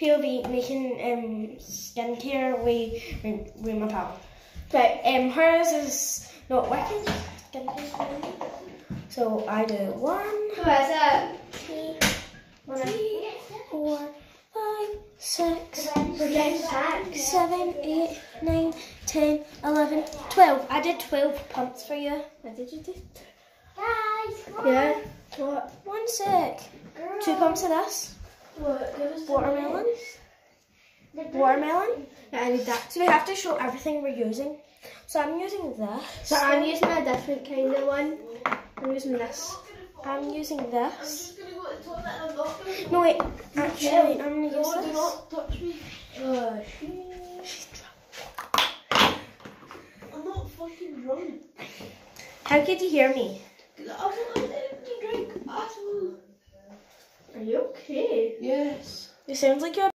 POV making um, skincare with, with, with my pal. But um, hers is not working. So I do one, Where's it? two, three, four, five, six, back. seven, eight, nine, ten, eleven, twelve. I did twelve pumps for you. What did you do? Guys, Yeah. What? One sec. Two pumps of this. What? Give us Watermelon. Watermelon. Yeah, I need that. So we have to show everything we're using. So I'm using this. So I'm using a different kind of one. I'm using this. I'm using this. just gonna go to the toilet and I'm not gonna go. No wait, actually I'm gonna use No, do this. not touch me. Oh, I'm not fucking drunk. How could you hear me? Are you okay? Yes. It sounds like you're